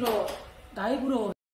라이브로 라이브로